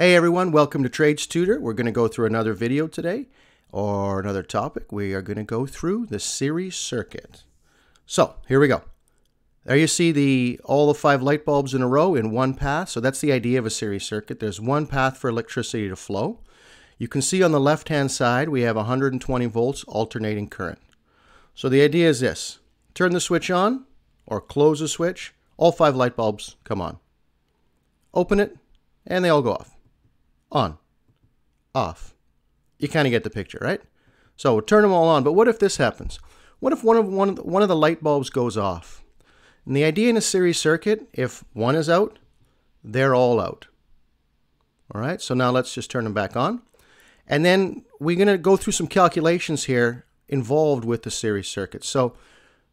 Hey everyone, welcome to Trades Tutor. We're going to go through another video today or another topic. We are going to go through the series circuit. So here we go. There you see the all the five light bulbs in a row in one path. So that's the idea of a series circuit. There's one path for electricity to flow. You can see on the left hand side we have 120 volts alternating current. So the idea is this. Turn the switch on or close the switch. All five light bulbs come on. Open it and they all go off on, off. You kind of get the picture, right? So turn them all on. But what if this happens? What if one of one of one of the light bulbs goes off? And the idea in a series circuit, if one is out, they're all out. All right, so now let's just turn them back on. And then we're going to go through some calculations here involved with the series circuit. So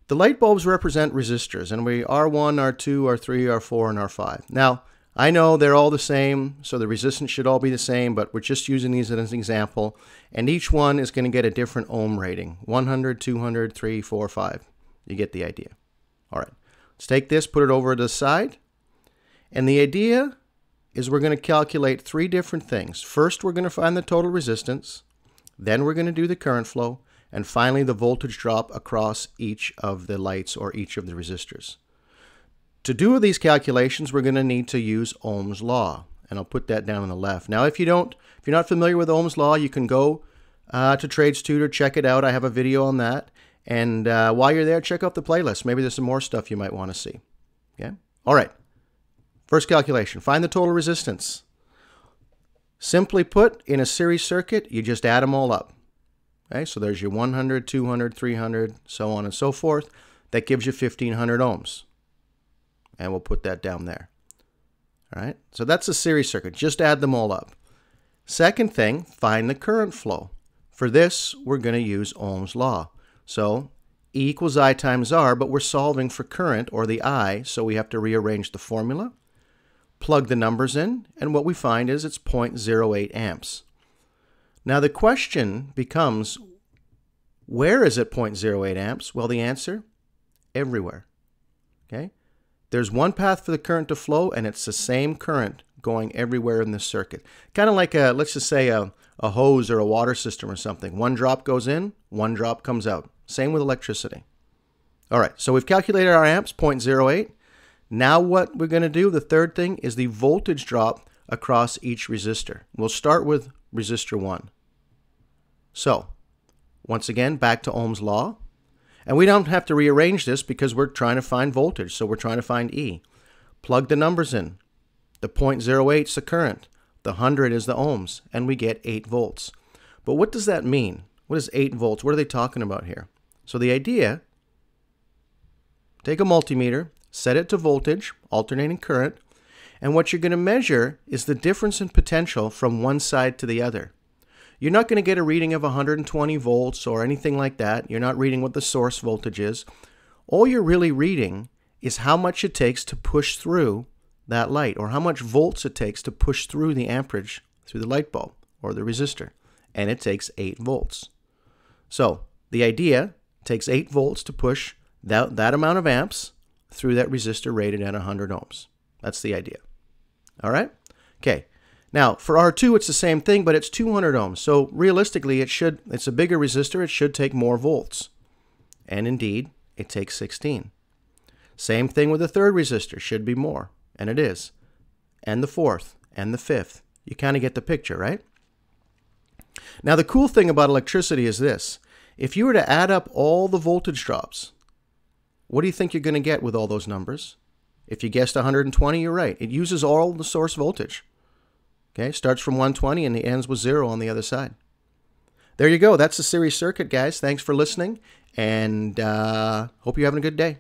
the light bulbs represent resistors, and we R1, R2, R3, R4, and R5. Now, I know they're all the same, so the resistance should all be the same, but we're just using these as an example. And each one is going to get a different ohm rating 100, 200, 3, 4, 5. You get the idea. All right, let's take this, put it over to the side. And the idea is we're going to calculate three different things. First, we're going to find the total resistance. Then we're going to do the current flow. And finally, the voltage drop across each of the lights or each of the resistors. To do these calculations, we're going to need to use Ohm's law, and I'll put that down on the left. Now, if you don't, if you're not familiar with Ohm's law, you can go uh, to Trades Tutor, check it out. I have a video on that, and uh, while you're there, check out the playlist. Maybe there's some more stuff you might want to see. Okay. All right. First calculation: find the total resistance. Simply put, in a series circuit, you just add them all up. Okay, so there's your 100, 200, 300, so on and so forth. That gives you 1500 ohms and we'll put that down there. All right, so that's a series circuit. Just add them all up. Second thing, find the current flow. For this, we're going to use Ohm's law. So E equals I times R, but we're solving for current, or the I, so we have to rearrange the formula, plug the numbers in, and what we find is it's 0.08 amps. Now the question becomes, where is it 0.08 amps? Well, the answer, everywhere. Okay, there's one path for the current to flow, and it's the same current going everywhere in the circuit. Kind of like a, let's just say a, a hose or a water system or something. One drop goes in, one drop comes out. Same with electricity. All right, so we've calculated our amps, 0.08. Now what we're going to do, the third thing, is the voltage drop across each resistor. We'll start with resistor 1. So, once again, back to Ohm's law. And we don't have to rearrange this because we're trying to find voltage, so we're trying to find E. Plug the numbers in. The 0.08 is the current. The 100 is the ohms, and we get 8 volts. But what does that mean? What is 8 volts? What are they talking about here? So the idea, take a multimeter, set it to voltage, alternating current, and what you're going to measure is the difference in potential from one side to the other. You're not going to get a reading of 120 volts or anything like that. You're not reading what the source voltage is. All you're really reading is how much it takes to push through that light or how much volts it takes to push through the amperage through the light bulb or the resistor. And it takes 8 volts. So the idea takes 8 volts to push that, that amount of amps through that resistor rated at 100 ohms. That's the idea. All right? Okay. Now, for R2, it's the same thing, but it's 200 ohms. So realistically, it should it's a bigger resistor. It should take more volts. And indeed, it takes 16. Same thing with the third resistor. Should be more. And it is. And the fourth. And the fifth. You kind of get the picture, right? Now, the cool thing about electricity is this. If you were to add up all the voltage drops, what do you think you're going to get with all those numbers? If you guessed 120, you're right. It uses all the source voltage. Okay, starts from 120 and it ends with zero on the other side. There you go. That's the series circuit, guys. Thanks for listening, and uh, hope you're having a good day.